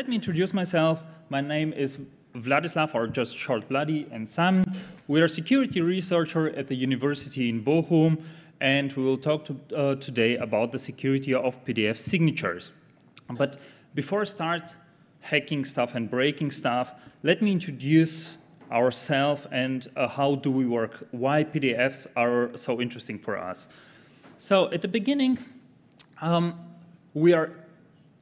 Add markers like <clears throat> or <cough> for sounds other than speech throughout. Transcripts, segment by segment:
let me introduce myself. My name is Vladislav, or just short Vladi, and Sam. We are security researcher at the university in Bochum, and we will talk to, uh, today about the security of PDF signatures. But before I start hacking stuff and breaking stuff, let me introduce ourselves and uh, how do we work, why PDFs are so interesting for us. So at the beginning, um, we are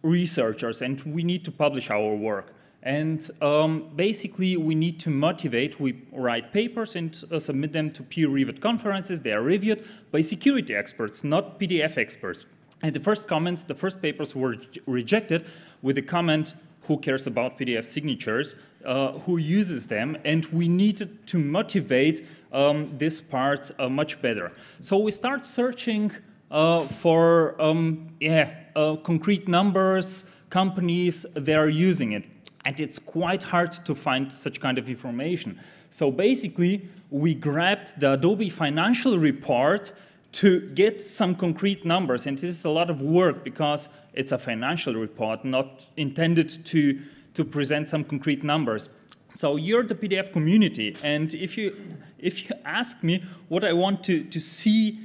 researchers and we need to publish our work. And um, basically, we need to motivate. We write papers and uh, submit them to peer-reviewed conferences. They are reviewed by security experts, not PDF experts. And the first comments, the first papers were rejected with the comment, who cares about PDF signatures, uh, who uses them, and we needed to motivate um, this part uh, much better. So we start searching for um, yeah, uh, concrete numbers, companies they are using it. And it's quite hard to find such kind of information. So basically, we grabbed the Adobe financial report to get some concrete numbers. And this is a lot of work because it's a financial report, not intended to, to present some concrete numbers. So you're the PDF community. And if you, if you ask me what I want to, to see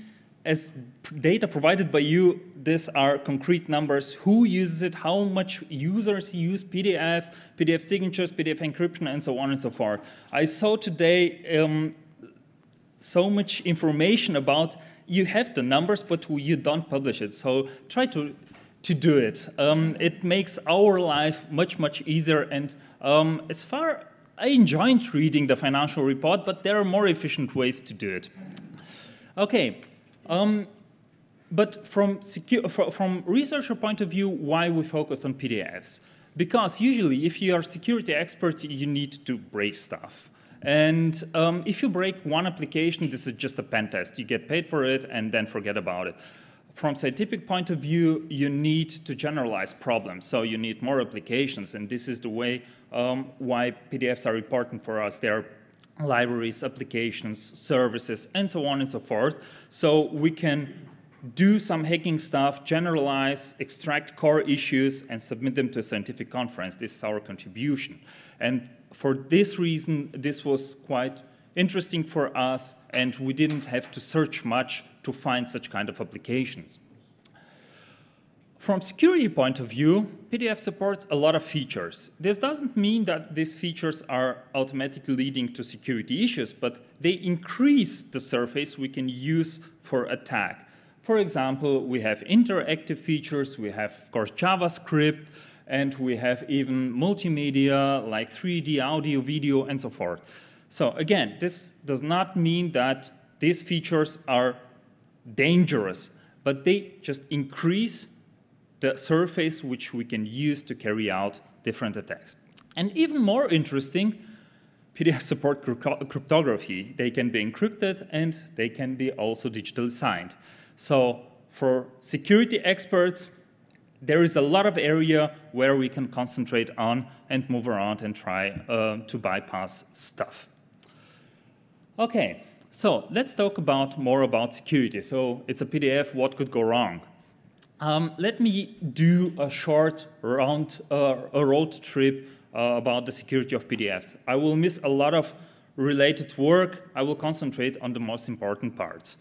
as data provided by you, these are concrete numbers, who uses it, how much users use PDFs, PDF signatures, PDF encryption, and so on and so forth. I saw today um, so much information about you have the numbers, but you don't publish it. So try to, to do it. Um, it makes our life much, much easier. And um, as far, I enjoyed reading the financial report, but there are more efficient ways to do it. Okay, um, but from, from researcher point of view, why we focus on PDFs? Because usually, if you are security expert, you need to break stuff. And um, if you break one application, this is just a pen test. You get paid for it and then forget about it. From scientific point of view, you need to generalize problems. So you need more applications. And this is the way um, why PDFs are important for us. They're libraries, applications, services, and so on and so forth. So we can do some hacking stuff, generalize, extract core issues, and submit them to a scientific conference. This is our contribution. And for this reason, this was quite interesting for us, and we didn't have to search much to find such kind of applications. From security point of view, PDF supports a lot of features. This doesn't mean that these features are automatically leading to security issues, but they increase the surface we can use for attack. For example, we have interactive features, we have, of course, JavaScript, and we have even multimedia like 3D, audio, video, and so forth. So again, this does not mean that these features are dangerous, but they just increase the surface which we can use to carry out different attacks. And even more interesting, PDF support cryptography. They can be encrypted and they can be also digitally signed. So for security experts, there is a lot of area where we can concentrate on and move around and try uh, to bypass stuff. Okay, so let's talk about more about security. So it's a PDF, what could go wrong? Um, let me do a short round, uh, a road trip uh, about the security of PDFs. I will miss a lot of related work. I will concentrate on the most important parts.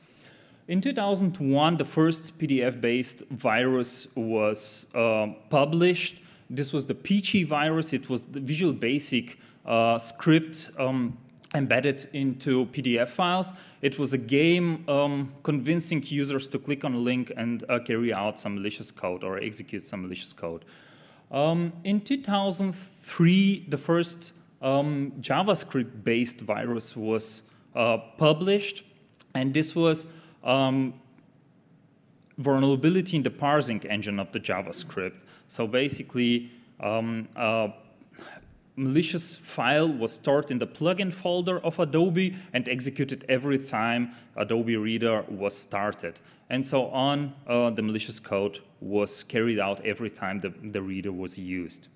In 2001, the first PDF-based virus was uh, published. This was the Peachy virus. It was the Visual Basic uh, script um, embedded into PDF files. It was a game um, convincing users to click on a link and uh, carry out some malicious code or execute some malicious code. Um, in 2003, the first um, JavaScript-based virus was uh, published, and this was um, vulnerability in the parsing engine of the JavaScript. So basically, um, uh, malicious file was stored in the plugin folder of Adobe and executed every time Adobe Reader was started. And so on, uh, the malicious code was carried out every time the, the reader was used.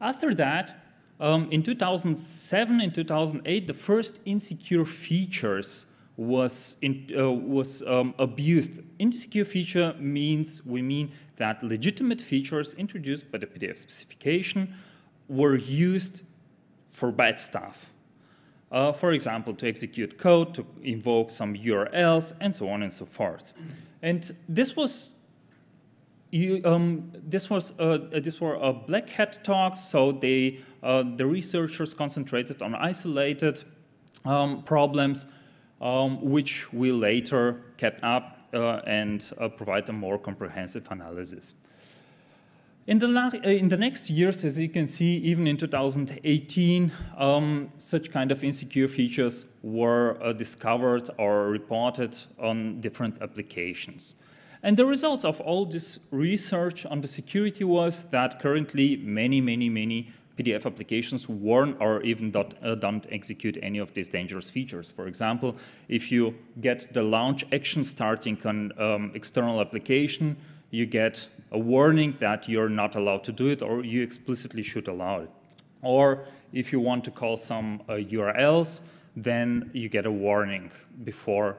After that, um, in 2007 and 2008, the first insecure features was, in, uh, was um, abused. Insecure feature means, we mean that legitimate features introduced by the PDF specification were used for bad stuff. Uh, for example, to execute code, to invoke some URLs, and so on and so forth. And this was you, um, this was uh, this were a black hat talk, so they uh, the researchers concentrated on isolated um, problems, um, which we later kept up uh, and uh, provide a more comprehensive analysis. In the, uh, in the, next years, as you can see, even in 2018, um, such kind of insecure features were uh, discovered or reported on different applications. And the results of all this research on the security was that currently many, many, many PDF applications warn or even don't, uh, don't, execute any of these dangerous features. For example, if you get the launch action starting on um, external application, you get a warning that you're not allowed to do it or you explicitly should allow it. Or if you want to call some uh, URLs, then you get a warning before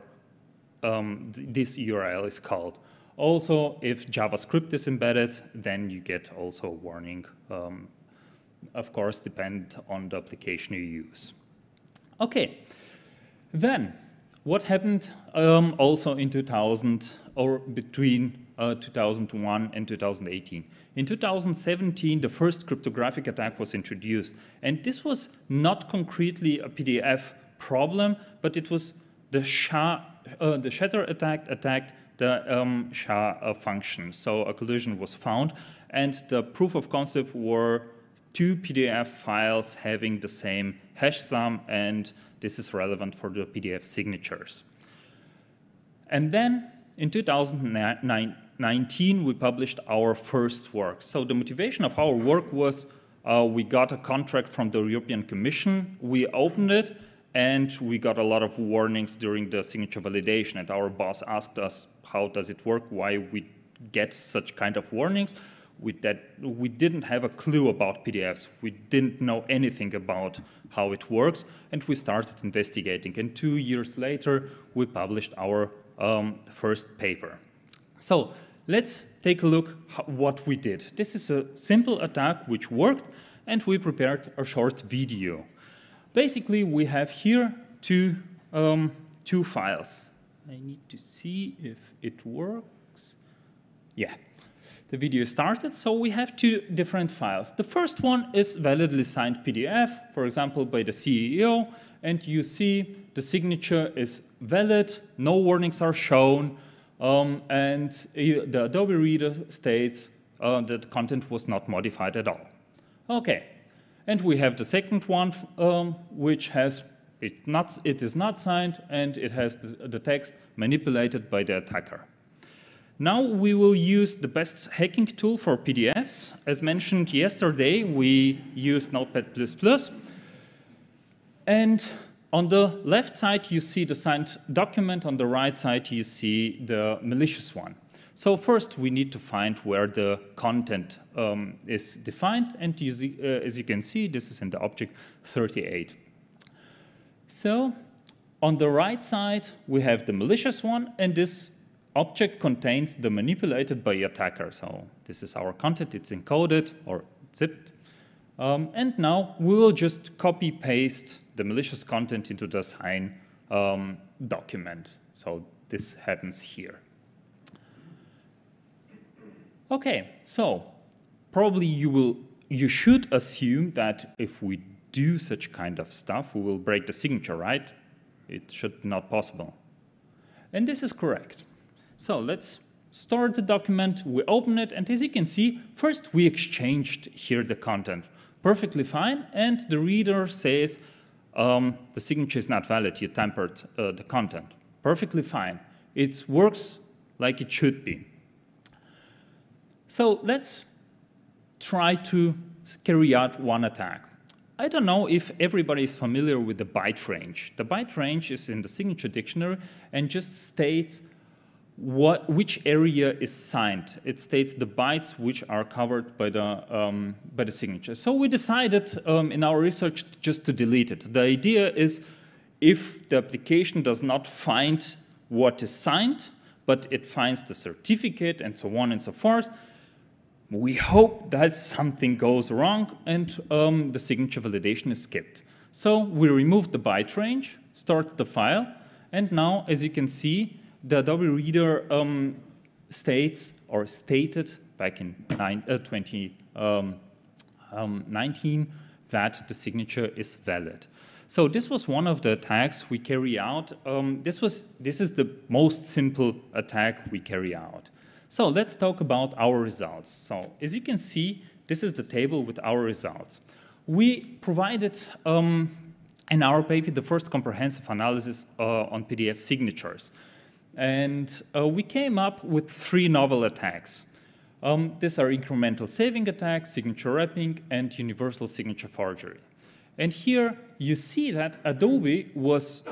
um, th this URL is called. Also, if JavaScript is embedded, then you get also a warning um, of course, depend on the application you use. Okay, then what happened um, also in 2000 or between uh, 2001 and 2018? In 2017, the first cryptographic attack was introduced, and this was not concretely a PDF problem, but it was the SHA, uh, the shatter attack attacked the um, SHA uh, function. So a collision was found, and the proof of concept were two PDF files having the same hash sum, and this is relevant for the PDF signatures. And then in 2019, we published our first work. So the motivation of our work was uh, we got a contract from the European Commission, we opened it, and we got a lot of warnings during the signature validation. And our boss asked us, how does it work, why we get such kind of warnings we, that we didn't have a clue about PDFs. We didn't know anything about how it works, and we started investigating. And two years later, we published our um, first paper. So let's take a look what we did. This is a simple attack which worked, and we prepared a short video. Basically, we have here two, um, two files. I need to see if it works. Yeah, the video started. So we have two different files. The first one is validly signed PDF, for example, by the CEO, and you see the signature is valid, no warnings are shown, um, and the Adobe Reader states uh, that content was not modified at all. Okay, and we have the second one, um, which has it, not, it is not signed, and it has the, the text manipulated by the attacker. Now we will use the best hacking tool for PDFs. As mentioned yesterday, we used Notepad++. And on the left side, you see the signed document. On the right side, you see the malicious one. So first, we need to find where the content um, is defined. And see, uh, as you can see, this is in the object 38. So on the right side, we have the malicious one, and this object contains the manipulated by attacker. So this is our content, it's encoded or zipped. Um, and now we will just copy paste the malicious content into the sign um, document. So this happens here. Okay, so probably you will, you should assume that if we do such kind of stuff, we will break the signature, right? It should not possible. And this is correct. So let's start the document, we open it, and as you can see, first we exchanged here the content. Perfectly fine, and the reader says, um, the signature is not valid, you tampered uh, the content. Perfectly fine. It works like it should be. So let's try to carry out one attack. I don't know if everybody is familiar with the byte range. The byte range is in the signature dictionary and just states what, which area is signed. It states the bytes which are covered by the, um, by the signature. So we decided um, in our research just to delete it. The idea is if the application does not find what is signed, but it finds the certificate and so on and so forth, we hope that something goes wrong and um, the signature validation is skipped. So we remove the byte range, start the file, and now, as you can see, the Adobe Reader um, states or stated back in nine, uh, 2019 um, um, that the signature is valid. So this was one of the attacks we carry out. Um, this, was, this is the most simple attack we carry out. So let's talk about our results. So as you can see, this is the table with our results. We provided um, in our paper the first comprehensive analysis uh, on PDF signatures. And uh, we came up with three novel attacks. Um, these are incremental saving attacks, signature wrapping, and universal signature forgery. And here you see that Adobe was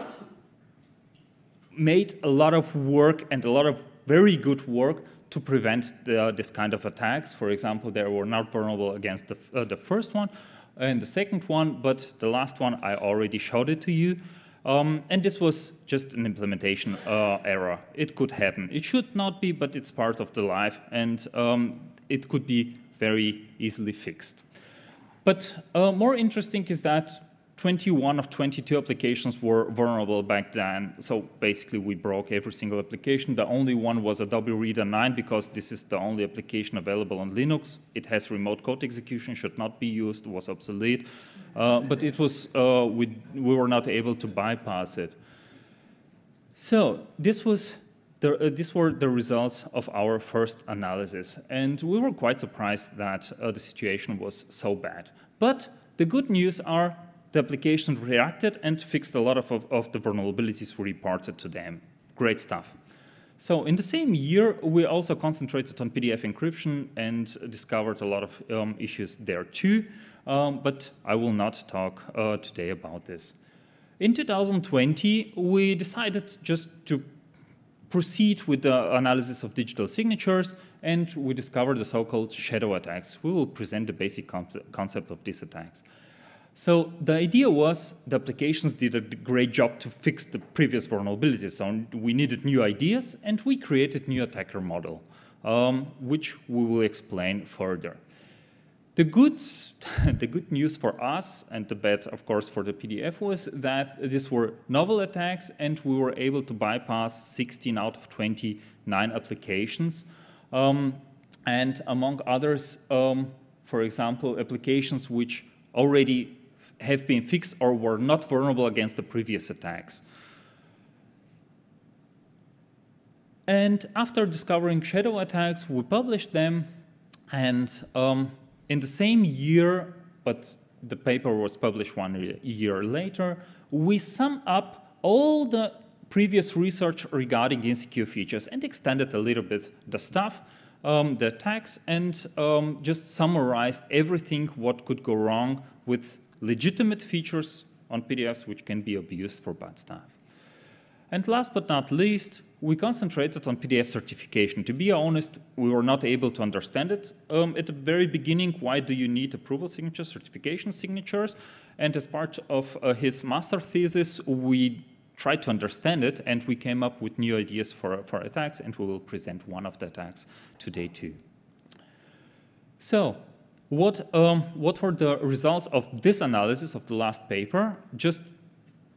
made a lot of work and a lot of very good work to prevent the, this kind of attacks. For example, they were not vulnerable against the, uh, the first one and the second one, but the last one I already showed it to you. Um, and this was just an implementation uh, error. It could happen. It should not be, but it's part of the life, and um, it could be very easily fixed. But uh, more interesting is that 21 of 22 applications were vulnerable back then. So basically we broke every single application. The only one was Adobe Reader 9 because this is the only application available on Linux. It has remote code execution, should not be used, was obsolete. Uh, but it was, uh, we, we were not able to bypass it. So this was the, uh, these were the results of our first analysis. And we were quite surprised that uh, the situation was so bad. But the good news are the application reacted and fixed a lot of, of, of the vulnerabilities we reported to them. Great stuff. So in the same year, we also concentrated on PDF encryption and discovered a lot of um, issues there too, um, but I will not talk uh, today about this. In 2020, we decided just to proceed with the analysis of digital signatures, and we discovered the so-called shadow attacks. We will present the basic concept of these attacks. So the idea was the applications did a great job to fix the previous vulnerabilities. So we needed new ideas, and we created new attacker model, um, which we will explain further. The good, <laughs> the good news for us, and the bad, of course, for the PDF was that these were novel attacks, and we were able to bypass 16 out of 29 applications. Um, and among others, um, for example, applications which already have been fixed or were not vulnerable against the previous attacks. And after discovering shadow attacks, we published them. And um, in the same year, but the paper was published one year later, we sum up all the previous research regarding insecure features and extended a little bit the stuff, um, the attacks, and um, just summarized everything what could go wrong with legitimate features on PDFs which can be abused for bad stuff. And last but not least, we concentrated on PDF certification. To be honest, we were not able to understand it. Um, at the very beginning, why do you need approval signatures, certification signatures? And as part of uh, his master thesis, we tried to understand it, and we came up with new ideas for, for attacks, and we will present one of the attacks today too. So what, um, what were the results of this analysis of the last paper, just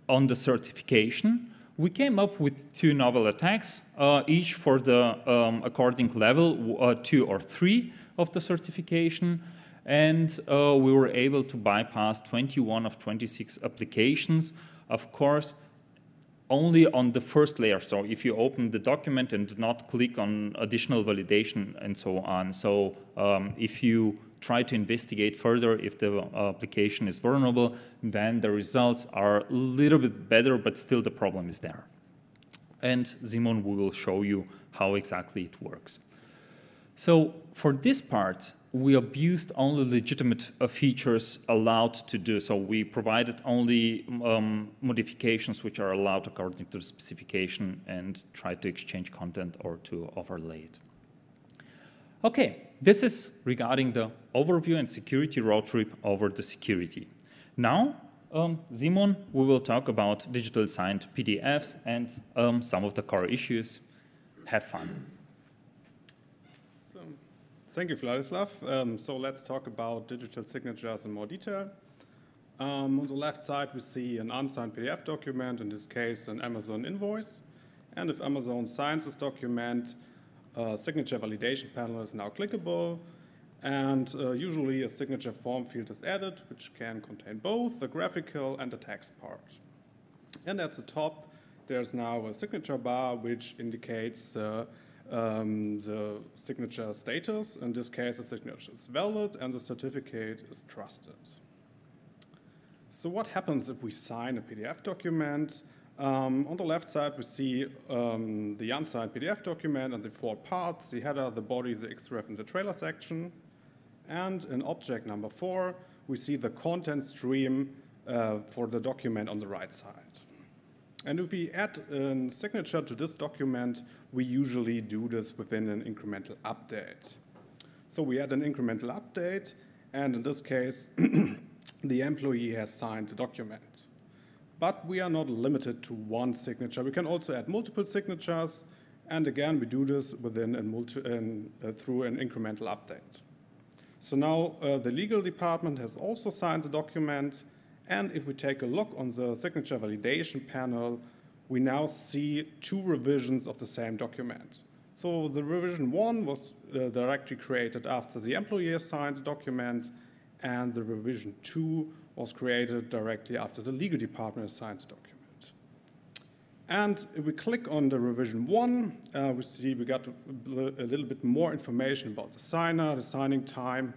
on the certification? We came up with two novel attacks, uh, each for the um, according level uh, two or three of the certification, and uh, we were able to bypass 21 of 26 applications. Of course, only on the first layer. So if you open the document and do not click on additional validation and so on. So um, if you try to investigate further if the uh, application is vulnerable, then the results are a little bit better, but still the problem is there. And Simon will show you how exactly it works. So for this part, we abused only legitimate uh, features allowed to do. So we provided only um, modifications which are allowed according to the specification and tried to exchange content or to overlay it. Okay, this is regarding the overview and security road trip over the security. Now, um, Simon, we will talk about digital signed PDFs and um, some of the core issues. Have fun. So, thank you, Vladislav. Um, so let's talk about digital signatures in more detail. Um, on the left side, we see an unsigned PDF document, in this case, an Amazon invoice. And if Amazon signs this document, a signature validation panel is now clickable. And uh, usually a signature form field is added, which can contain both the graphical and the text part. And at the top, there's now a signature bar, which indicates uh, um, the signature status. In this case, the signature is valid and the certificate is trusted. So what happens if we sign a PDF document? Um, on the left side, we see um, the unsigned PDF document and the four parts, the header, the body, the xref, and the trailer section. And in object number four, we see the content stream uh, for the document on the right side. And if we add a signature to this document, we usually do this within an incremental update. So we add an incremental update, and in this case, <clears throat> the employee has signed the document. But we are not limited to one signature. We can also add multiple signatures, and again, we do this within a multi, uh, through an incremental update. So now uh, the legal department has also signed the document, and if we take a look on the signature validation panel, we now see two revisions of the same document. So the revision one was uh, directly created after the employee signed the document, and the revision two was created directly after the legal department signed the document. And if we click on the revision one, uh, we see we got a, a, little bit more information about the signer, the signing time,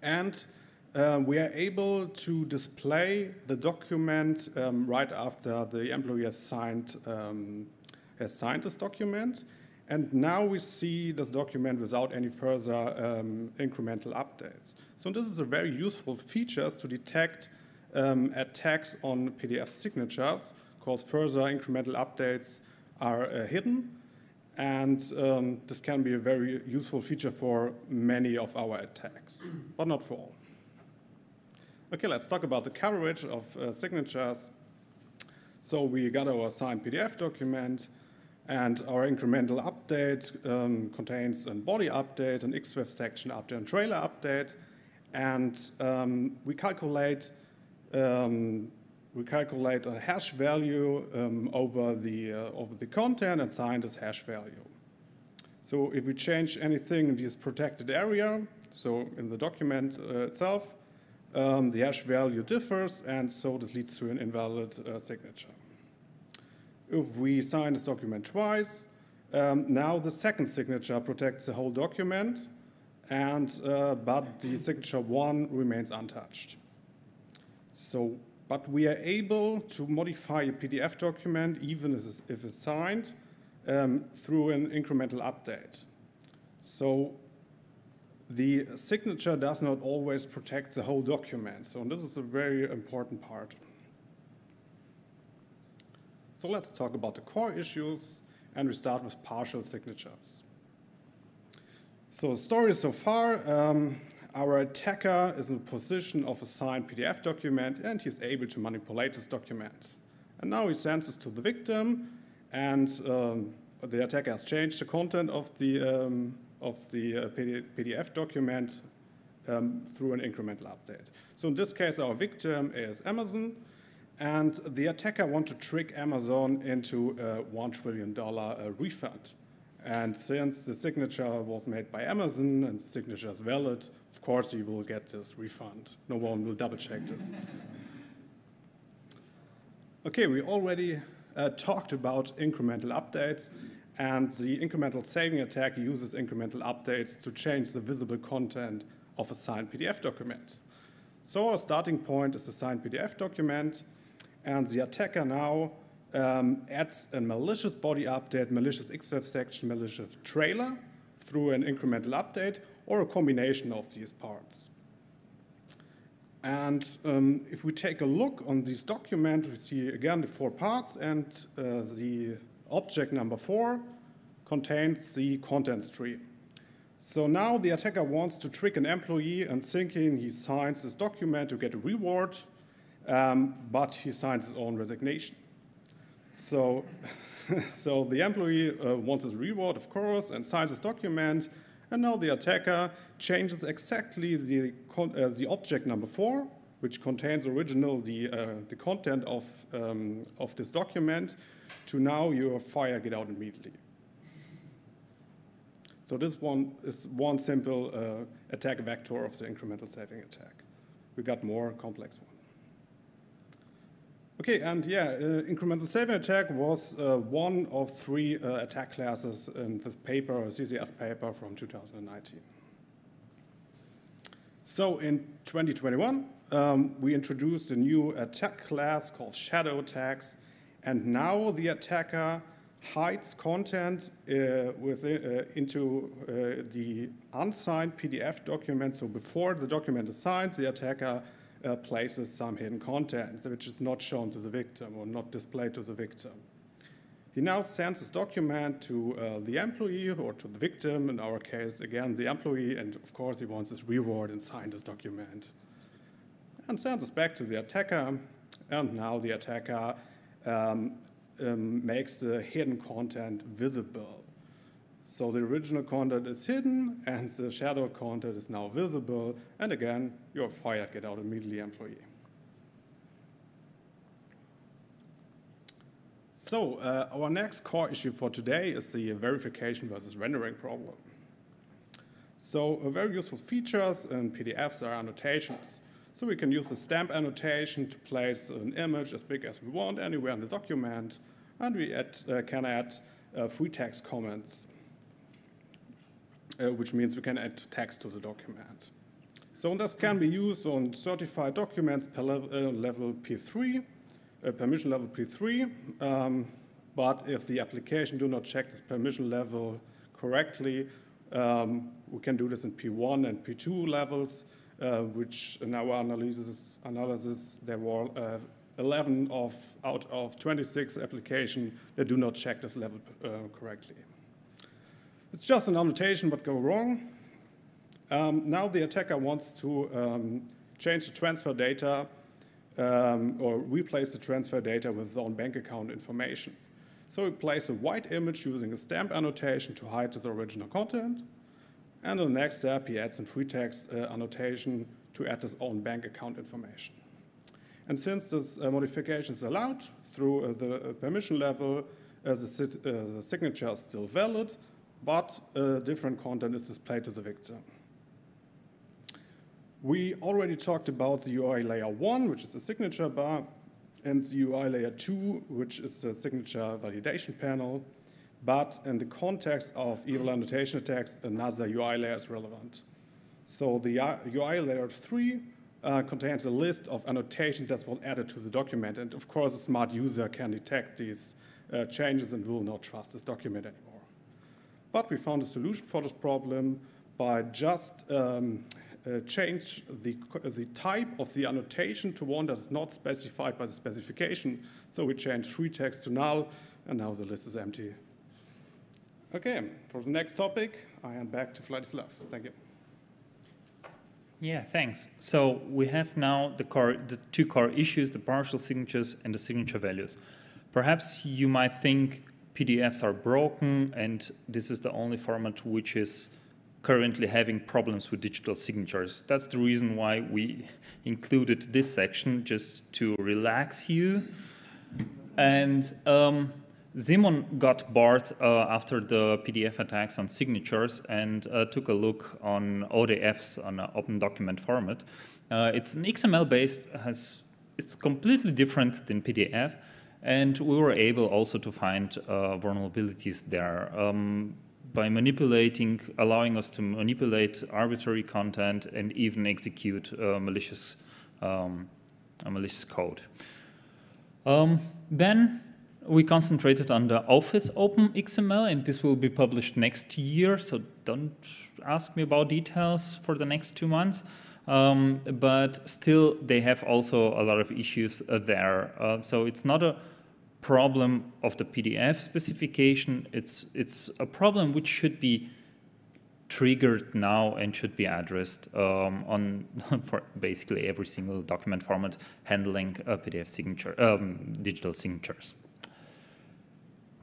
and uh, we are able to display the document um, right after the employee has signed, um, has signed this document. And now we see this document without any further um, incremental updates. So this is a very useful feature to detect um, attacks on PDF signatures because further incremental updates are uh, hidden. And um, this can be a very useful feature for many of our attacks, but not for all. Okay, let's talk about the coverage of uh, signatures. So we got our signed PDF document, and our incremental update um, contains a body update, an XREF section update, and trailer update. And um, we calculate um, we calculate a hash value um, over the uh, over the content and sign this hash value. So if we change anything in this protected area, so in the document uh, itself, um, the hash value differs, and so this leads to an invalid uh, signature. If we sign this document twice, um, now the second signature protects the whole document, and uh, but the signature one remains untouched. So, but we are able to modify a PDF document even if it's, signed um, through an incremental update. So the signature does not always protect the whole document. So this is a very important part. So let's talk about the core issues, and we start with partial signatures. So the story so far, um, our attacker is in the position of a signed PDF document, and he's able to manipulate this document. And now he sends this to the victim, and um, the attacker has changed the content of the, um, of the uh, PDF document um, through an incremental update. So in this case, our victim is Amazon, and the attacker want to trick Amazon into a $1 trillion uh, refund. And since the signature was made by Amazon and the signature is valid, of course you will get this refund. No one will double check this. okay, we already uh, talked about incremental updates and the incremental saving attack uses incremental updates to change the visible content of a signed PDF document. So our starting point is a signed PDF document and the attacker now um, adds a malicious body update, malicious XREF section, malicious trailer through an incremental update or a combination of these parts. And um, if we take a look on this document, we see again the four parts and uh, the object number four contains the content stream. So now the attacker wants to trick an employee and thinking he signs this document to get a reward um, but he signs his own resignation. So, <laughs> so the employee uh, wants his reward, of course, and signs his document, and now the attacker changes exactly the, uh, the object number four, which contains original the, uh, the content of, um, of this document, to now your fire get out immediately. So this one is one simple uh, attack vector of the incremental saving attack. We got more complex one. Okay, and yeah, uh, incremental saving attack was uh, one of three uh, attack classes in the paper, CCS paper from 2019. So in 2021, um, we introduced a new attack class called shadow attacks, and now the attacker hides content uh, within, uh, into uh, the unsigned PDF document. So before the document is signed, the attacker uh, places some hidden content, which is not shown to the victim or not displayed to the victim. He now sends this document to uh, the employee or to the victim, in our case, again, the employee, and of course he wants his reward and sign this document. And sends this back to the attacker, and now the attacker um, um, makes the hidden content visible. So the original content is hidden and the shadow content is now visible. And again, you're fired, get out immediately employee. So uh, our next core issue for today is the verification versus rendering problem. So uh, very useful features in PDFs are annotations. So we can use the stamp annotation to place an image as big as we want anywhere in the document, and we add, uh, can add uh, free text comments uh, which means we can add text to the document. So this can be used on certified documents per level, uh, level P3, uh, permission level P3, um, but if the application do not check this permission level correctly, um, we can do this in P1 and P2 levels, uh, which in our analysis, analysis there were uh, 11 of, out of 26 applications that do not check this level uh, correctly. It's just an annotation, but go wrong. Um, now the attacker wants to um, change the transfer data um, or replace the transfer data with his own bank account information. So he places a white image using a stamp annotation to hide his original content. And in the next step, he adds some free text uh, annotation to add his own bank account information. And since this uh, modification is allowed through uh, the uh, permission level, uh, the, uh, the signature is still valid, but uh, different content is displayed to the victim. We already talked about the UI layer 1, which is the signature bar, and the UI layer 2, which is the signature validation panel. But in the context of evil annotation attacks, another UI layer is relevant. So the UI layer 3 uh, contains a list of annotations that will added to the document. And of course, a smart user can detect these uh, changes and will not trust this document anymore. But we found a solution for this problem by just um, uh, change the, the type of the annotation to one that is not specified by the specification. So we changed free text to null, and now the list is empty. Okay, for the next topic, I hand back to Vladislav. Thank you. Yeah, thanks. So we have now the, core, the two core issues, the partial signatures and the signature values. Perhaps you might think PDFs are broken, and this is the only format which is currently having problems with digital signatures. That's the reason why we <laughs> included this section, just to relax you. And um, Simon got bored uh, after the PDF attacks on signatures and uh, took a look on ODFs on an open document format. Uh, it's an XML-based, has it's completely different than PDF, and we were able also to find uh, vulnerabilities there um, by manipulating, allowing us to manipulate arbitrary content and even execute uh, malicious, um, malicious code. Um, then we concentrated on the Office Open XML, and this will be published next year, so don't ask me about details for the next two months. Um, but still, they have also a lot of issues uh, there. Uh, so it's not a problem of the PDF specification. It's, it's a problem which should be triggered now and should be addressed um, on <laughs> for basically every single document format handling PDF signature, um, digital signatures.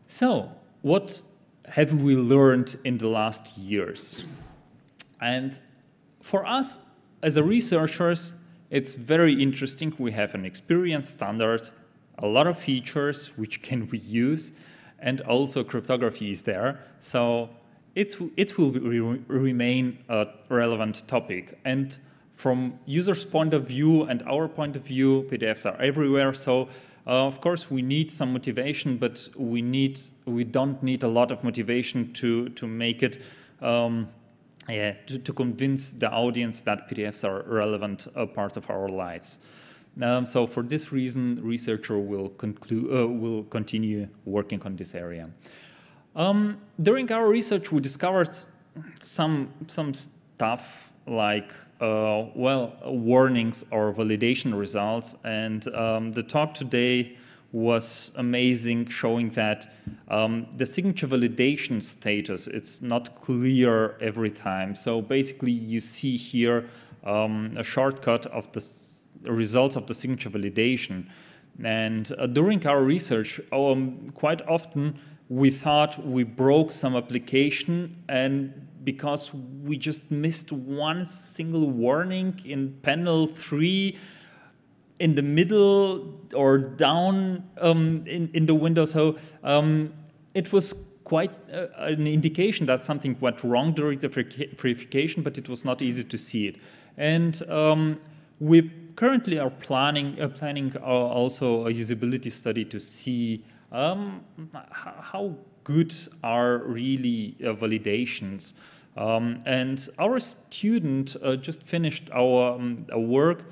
So, what have we learned in the last years? And for us, as a researchers, it's very interesting. We have an experience standard, a lot of features which can we use, and also cryptography is there. So it, it will re remain a relevant topic. And from users' point of view and our point of view, PDFs are everywhere. So uh, of course we need some motivation, but we need we don't need a lot of motivation to to make it. Um, yeah, to, to, convince the audience that PDFs are a relevant uh, part of our lives. Um, so for this reason, researcher will conclude uh, will continue working on this area. Um, during our research, we discovered some some stuff like uh, well warnings or validation results, and um, the talk today was amazing, showing that um, the signature validation status, it's not clear every time. So basically you see here um, a shortcut of the results of the signature validation. And uh, during our research, um, quite often we thought we broke some application and because we just missed one single warning in panel three, in the middle or down um, in, in the window. So um, it was quite uh, an indication that something went wrong during the verification, but it was not easy to see it. And um, we currently are planning, uh, planning also a usability study to see um, how good are really uh, validations. Um, and our student uh, just finished our, um, our work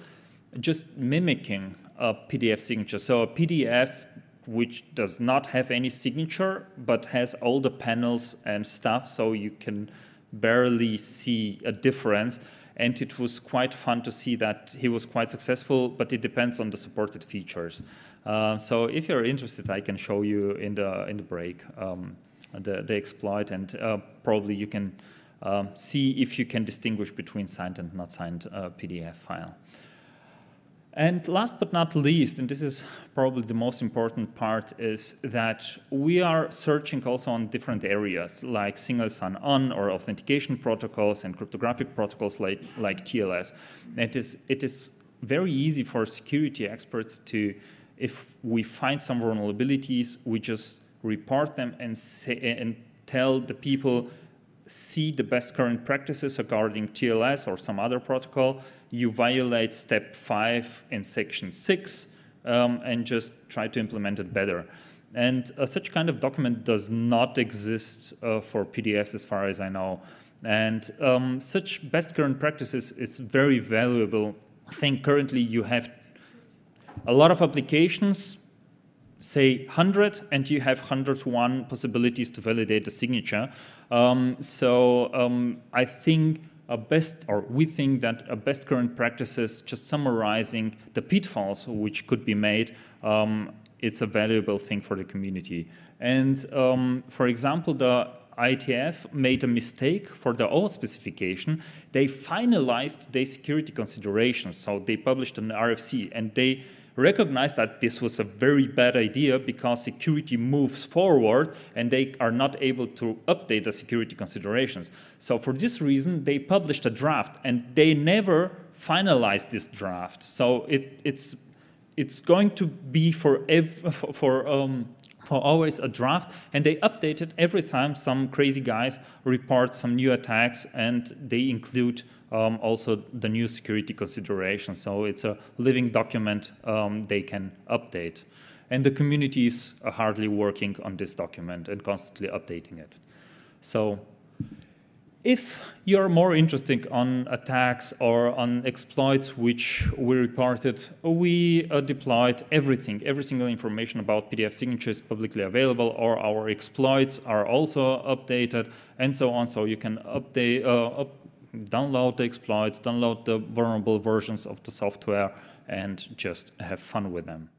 just mimicking a PDF signature. So a PDF which does not have any signature, but has all the panels and stuff, so you can barely see a difference. And it was quite fun to see that he was quite successful, but it depends on the supported features. Uh, so if you're interested, I can show you in the in the break um, the, the exploit, and uh, probably you can um, see if you can distinguish between signed and not signed uh, PDF file. And last but not least, and this is probably the most important part, is that we are searching also on different areas like single sign-on or authentication protocols and cryptographic protocols like, like TLS. It is, it is very easy for security experts to, if we find some vulnerabilities, we just report them and, say, and tell the people see the best current practices regarding TLS or some other protocol, you violate step five in section six um, and just try to implement it better. And uh, such kind of document does not exist uh, for PDFs as far as I know. And um, such best current practices is very valuable. I think currently you have a lot of applications say 100 and you have 101 possibilities to validate the signature. Um, so um, I think a best, or we think that a best current practice is just summarizing the pitfalls which could be made, um, it's a valuable thing for the community. And um, for example, the IETF made a mistake for the old specification. They finalized their security considerations. So they published an RFC and they recognized that this was a very bad idea because security moves forward and they are not able to update the security considerations. So for this reason, they published a draft and they never finalized this draft. So it, it's, it's going to be for, for, <laughs> for um, for always a draft and they update it every time some crazy guys report some new attacks and they include um, also the new security considerations. So it's a living document um, they can update. And the community is hardly working on this document and constantly updating it. So if you're more interested on attacks or on exploits which we reported, we uh, deployed everything, every single information about PDF signatures publicly available, or our exploits are also updated, and so on. So you can update, uh, up, download the exploits, download the vulnerable versions of the software, and just have fun with them.